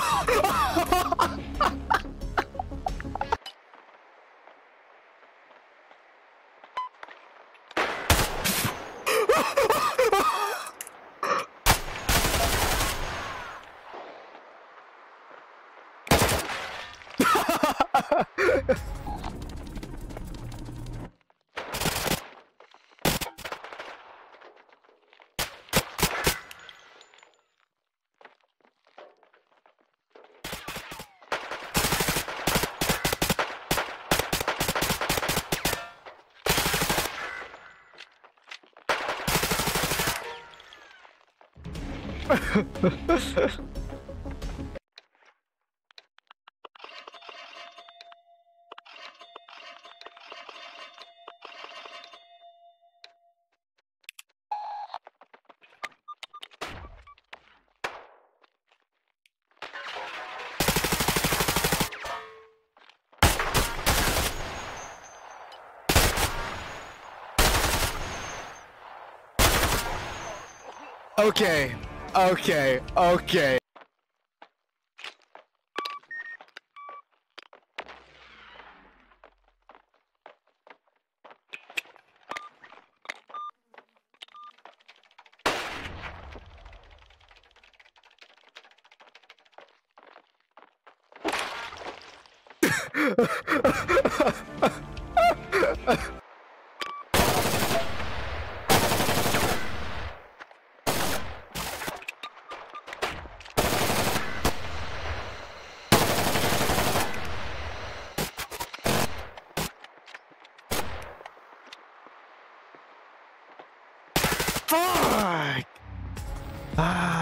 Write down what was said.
Ha ha ha! Okay, okay, okay. Fuck! Ah.